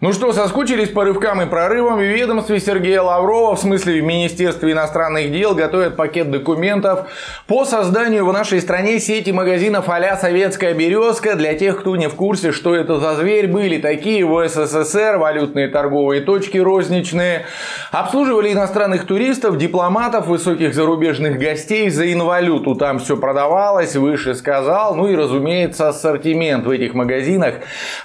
Ну что, соскучились по рывкам и прорывам? В ведомстве Сергея Лаврова, в смысле в Министерстве иностранных дел, готовят пакет документов по созданию в нашей стране сети магазинов а «Советская березка». Для тех, кто не в курсе, что это за зверь, были такие в СССР, валютные торговые точки розничные. Обслуживали иностранных туристов, дипломатов, высоких зарубежных гостей за инвалюту. Там все продавалось, выше сказал. Ну и, разумеется, ассортимент в этих магазинах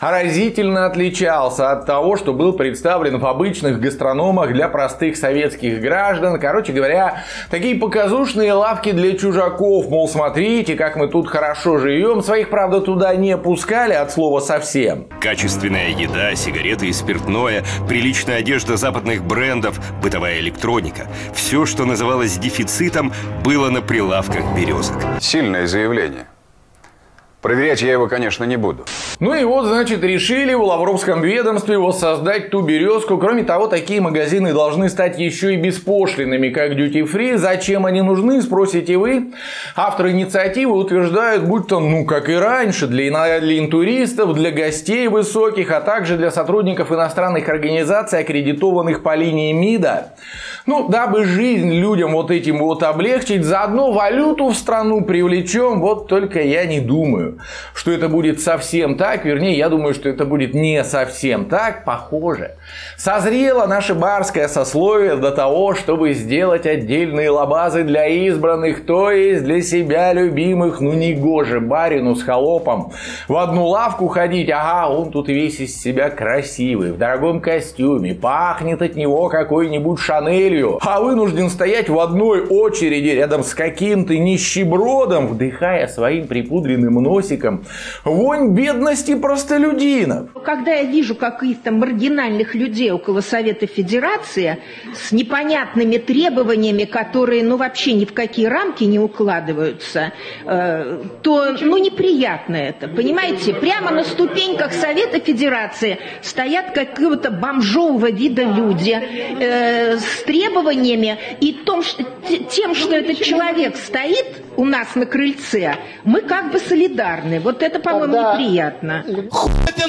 разительно отличался от того, что был представлен в обычных гастрономах для простых советских граждан. Короче говоря, такие показушные лавки для чужаков. Мол, смотрите, как мы тут хорошо живем. Своих, правда, туда не пускали от слова совсем. Качественная еда, сигареты и спиртное, приличная одежда западных брендов, бытовая электроника. Все, что называлось дефицитом, было на прилавках березок. Сильное заявление. Проверять я его, конечно, не буду. Ну и вот, значит, решили в Лавровском ведомстве воссоздать ту березку. Кроме того, такие магазины должны стать еще и беспошлинными, как Duty Free. Зачем они нужны, спросите вы. Авторы инициативы утверждают, будто, ну, как и раньше, для, для интуристов, для гостей высоких, а также для сотрудников иностранных организаций, аккредитованных по линии МИДа. Ну, дабы жизнь людям вот этим вот облегчить, заодно валюту в страну привлечем, вот только я не думаю, что это будет совсем так, вернее, я думаю, что это будет не совсем так, похоже. Созрело наше барское сословие до того, чтобы сделать отдельные лабазы для избранных, то есть для себя любимых, ну не гоже барину с холопом. В одну лавку ходить, ага, он тут весь из себя красивый, в дорогом костюме, пахнет от него какой-нибудь Шанель целью, а вынужден стоять в одной очереди рядом с каким-то нищебродом, вдыхая своим припудренным носиком вонь бедности простолюдинов. Когда я вижу каких-то маргинальных людей около Совета Федерации с непонятными требованиями, которые ну вообще ни в какие рамки не укладываются, э, то ну неприятно это, понимаете? Прямо на ступеньках Совета Федерации стоят какого-то бомжового вида люди э, с требованиями требованиями и том, что, тем, что этот человек стоит у нас на крыльце, мы как бы солидарны. Вот это, по-моему, неприятно. Хуй ты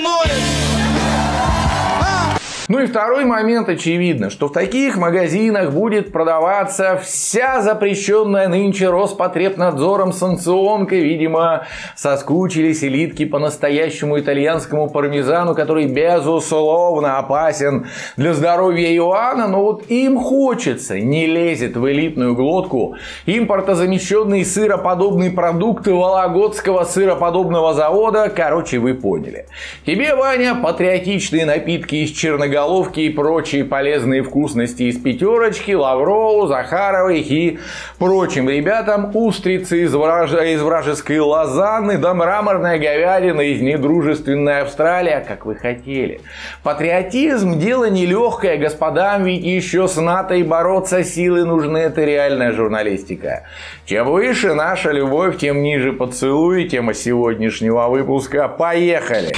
ну и второй момент очевидно, что в таких магазинах будет продаваться вся запрещенная нынче Роспотребнадзором санкционка. Видимо, соскучились элитки по настоящему итальянскому пармезану, который безусловно опасен для здоровья Иоанна, но вот им хочется, не лезет в элитную глотку импортозамещенный сыроподобный продукт Вологодского сыроподобного завода. Короче, вы поняли. Тебе, Ваня, патриотичные напитки из Черногории головки и прочие полезные вкусности из пятерочки, Лаврову, Захаровой и прочим ребятам, устрицы из, враж... из вражеской Лозанны, да мраморная говядина из недружественной Австралии, как вы хотели. Патриотизм – дело нелегкое, господам, ведь еще с НАТО и бороться силы нужны, это реальная журналистика. Чем выше наша любовь, тем ниже поцелуй, тема сегодняшнего выпуска. Поехали!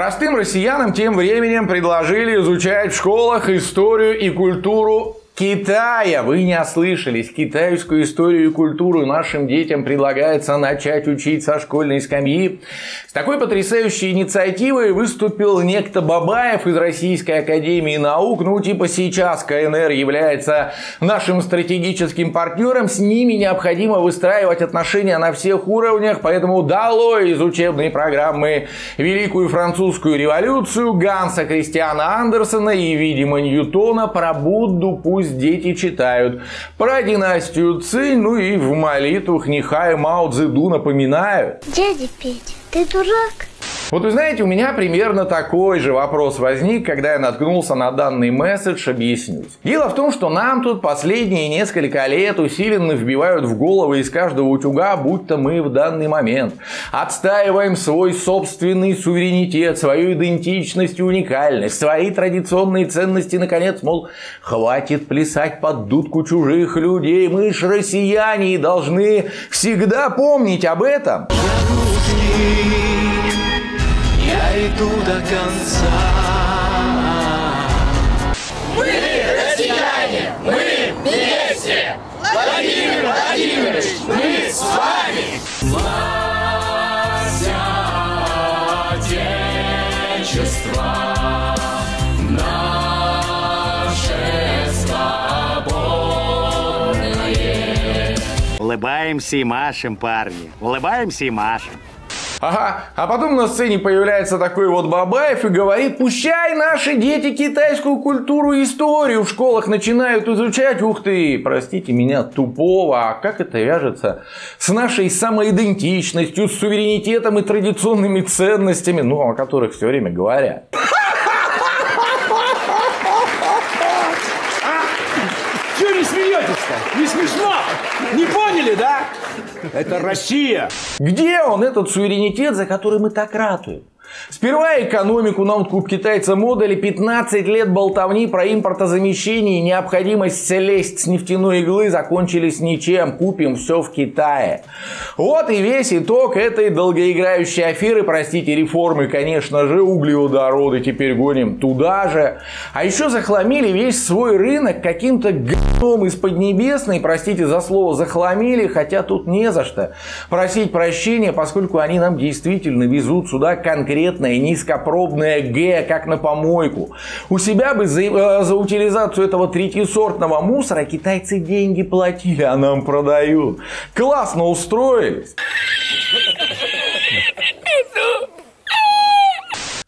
Простым россиянам тем временем предложили изучать в школах историю и культуру Китая. Вы не ослышались. Китайскую историю и культуру нашим детям предлагается начать учить со школьной скамьи. С такой потрясающей инициативой выступил некто Бабаев из Российской Академии Наук. Ну, типа сейчас КНР является нашим стратегическим партнером. С ними необходимо выстраивать отношения на всех уровнях. Поэтому долой из учебной программы Великую Французскую революцию Ганса Кристиана Андерсона и, видимо, Ньютона про Будду пусть пусть дети читают. Про династию Цинь, ну и в молитвах Нихая Мао Цзэду напоминают. Дядя Петя, ты дурак? Вот вы знаете, у меня примерно такой же вопрос возник, когда я наткнулся на данный месседж, объяснюсь. Дело в том, что нам тут последние несколько лет усиленно вбивают в головы из каждого утюга, будто мы в данный момент отстаиваем свой собственный суверенитет, свою идентичность и уникальность, свои традиционные ценности, наконец, мол, хватит плясать под дудку чужих людей, мы ж россияне и должны всегда помнить об этом. Я иду до конца. Мы россияне, мы Владимир Владимирович, мы с вами! Наше свободное. Улыбаемся и машем, парни. Улыбаемся и машем. Ага, а потом на сцене появляется такой вот Бабаев и говорит, пущай наши дети китайскую культуру и историю в школах начинают изучать. Ух ты, простите меня, тупого. А как это вяжется с нашей самоидентичностью, с суверенитетом и традиционными ценностями, ну, о которых все время говорят. Чего не смеетесь-то? Не смешно? Не поняли, да? Это Россия. Где он, этот суверенитет, за который мы так ратуем? Сперва экономику на откуп китайца модули 15 лет болтовни про импортозамещение и необходимость слезть с нефтяной иглы закончились ничем. Купим все в Китае. Вот и весь итог этой долгоиграющей аферы, простите, реформы, конечно же, углеводороды теперь гоним туда же. А еще захламили весь свой рынок каким-то говном из Поднебесной, простите за слово, захламили, хотя тут не за что просить прощения, поскольку они нам действительно везут сюда конкретно конкретное низкопробное Г, как на помойку. У себя бы за, э, за утилизацию этого третьесортного мусора китайцы деньги платили, а нам продают. Классно устроились.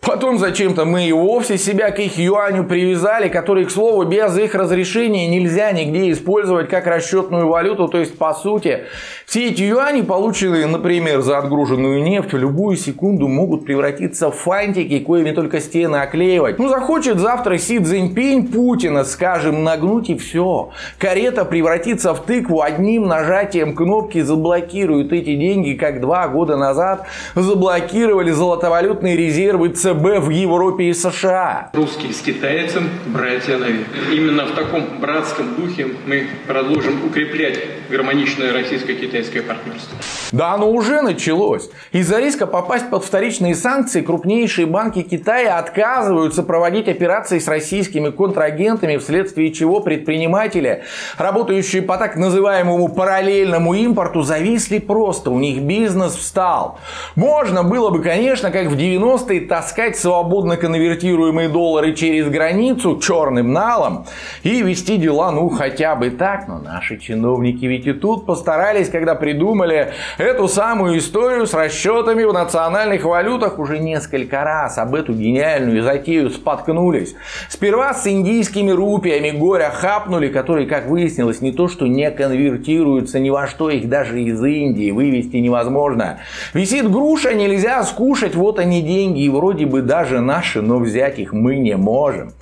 Потом зачем-то мы и вовсе себя к их юаню привязали, который, к слову, без их разрешения нельзя нигде использовать как расчетную валюту. То есть, по сути, все эти юани, полученные, например, за отгруженную нефть, в любую секунду могут превратиться в фантики, коими только стены оклеивать. Ну, захочет завтра Си Цзиньпинь Путина, скажем, нагнуть и все. Карета превратится в тыкву, одним нажатием кнопки заблокируют эти деньги, как два года назад заблокировали золотовалютные резервы ЦБ в Европе и США. Русские с китайцем братья навек. Именно в таком братском духе мы продолжим укреплять гармоничное российско-китайское партнерство. Да оно уже началось. Из-за риска попасть под вторичные санкции крупнейшие банки Китая отказываются проводить операции с российскими контрагентами, вследствие чего предприниматели, работающие по так называемому параллельному импорту, зависли просто. У них бизнес встал. Можно было бы, конечно, как в 90-е, таскать свободно конвертируемые доллары через границу черным налом и вести дела, ну, хотя бы так. Но наши чиновники ведь и тут постарались, когда придумали эту самую историю с расчетами в национальных валютах уже несколько раз. Об эту гениальную затею споткнулись. Сперва с индийскими рупиями горя хапнули, которые, как выяснилось, не то что не конвертируются ни во что, их даже из Индии вывести невозможно. Висит груша, нельзя скушать, вот они деньги, и вроде бы даже наши, но взять их мы не можем.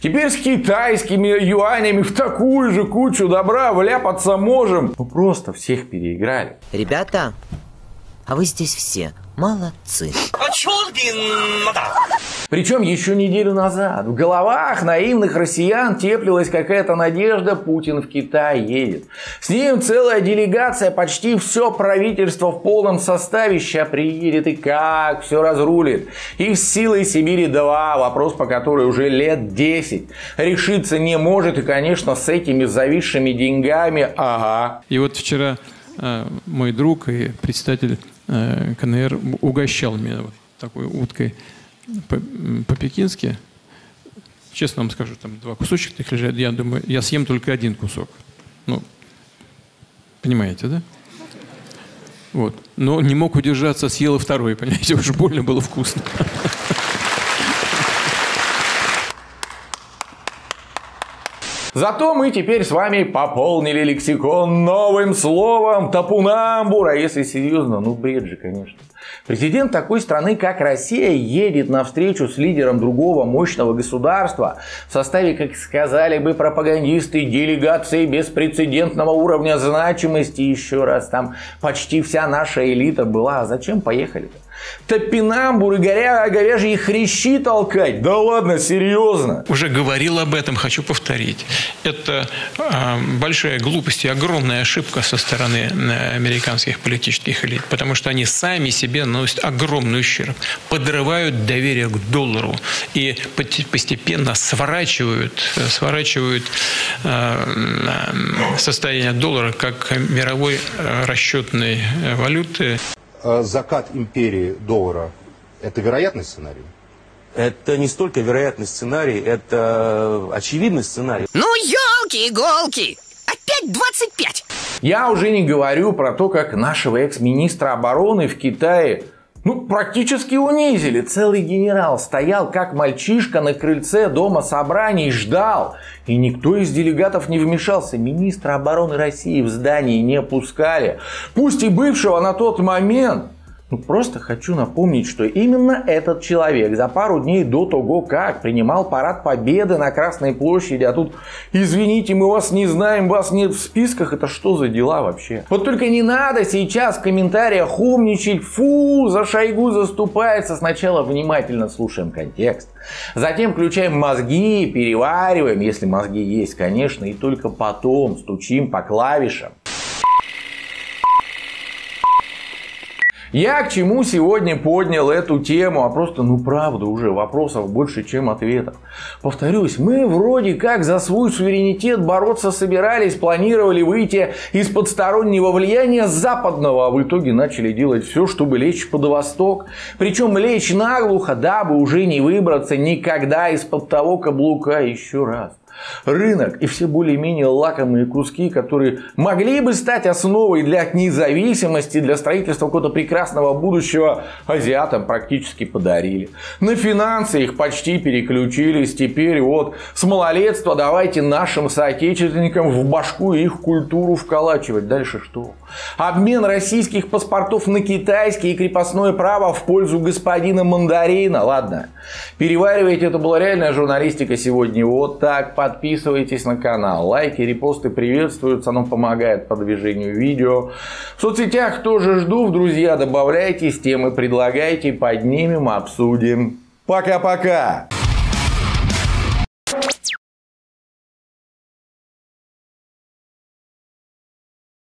Теперь с китайскими юанями в такую же кучу добра вляпаться можем. Ну просто всех переиграли. Ребята, а вы здесь все молодцы. Причем еще неделю назад в головах наивных россиян теплилась какая-то надежда, Путин в Китай едет. С ним целая делегация, почти все правительство в полном составе ща приедет и как все разрулит. И с силой Сибири 2, вопрос по которой уже лет 10, решиться не может и, конечно, с этими зависшими деньгами, ага. И вот вчера э, мой друг и председатель КНР угощал меня вот такой уткой по-пекински. Честно вам скажу, там два кусочка лежат. Я думаю, я съем только один кусок. Ну, понимаете, да? Вот. Но не мог удержаться, съел и второй, понимаете, уж больно было вкусно. Зато мы теперь с вами пополнили лексикон новым словом тапунамбур. А если серьезно, ну бред же, конечно. Президент такой страны, как Россия, едет на встречу с лидером другого мощного государства в составе, как сказали бы пропагандисты, делегации беспрецедентного уровня значимости. Еще раз, там почти вся наша элита была. А зачем поехали-то? Топинамбур и горя, говяжьи хрящи толкать? Да ладно, серьезно. Уже говорил об этом, хочу повторить. Это э, большая глупость и огромная ошибка со стороны э, американских политических элит, потому что они сами себе наносят огромный ущерб, подрывают доверие к доллару и постепенно сворачивают, сворачивают э, состояние доллара как мировой расчетной валюты. Закат империи доллара – это вероятный сценарий? Это не столько вероятный сценарий, это очевидный сценарий. Ну, елки-иголки! Опять 25! Я уже не говорю про то, как нашего экс-министра обороны в Китае ну, практически унизили. Целый генерал стоял, как мальчишка на крыльце дома собраний, ждал. И никто из делегатов не вмешался. Министра обороны России в здании не пускали. Пусть и бывшего на тот момент. Ну, просто хочу напомнить, что именно этот человек за пару дней до того, как принимал парад победы на Красной площади, а тут, извините, мы вас не знаем, вас нет в списках, это что за дела вообще? Вот только не надо сейчас в комментариях умничать, фу, за Шойгу заступается. Сначала внимательно слушаем контекст, затем включаем мозги, перевариваем, если мозги есть, конечно, и только потом стучим по клавишам. Я к чему сегодня поднял эту тему, а просто, ну правда, уже вопросов больше, чем ответов. Повторюсь, мы вроде как за свой суверенитет бороться собирались, планировали выйти из-под стороннего влияния западного, а в итоге начали делать все, чтобы лечь под восток. Причем лечь наглухо, дабы уже не выбраться никогда из-под того каблука еще раз рынок и все более-менее лакомые куски, которые могли бы стать основой для независимости, для строительства какого-то прекрасного будущего, азиатам практически подарили. На финансы их почти переключились. Теперь вот с малолетства давайте нашим соотечественникам в башку их культуру вколачивать. Дальше что? Обмен российских паспортов на китайские и крепостное право в пользу господина Мандарина. Ладно, переваривайте, это была реальная журналистика сегодня. Вот так, подписывайтесь на канал. Лайки, репосты приветствуются, оно помогает продвижению видео. В соцсетях тоже жду, друзья, добавляйтесь, темы предлагайте, поднимем, обсудим. Пока-пока!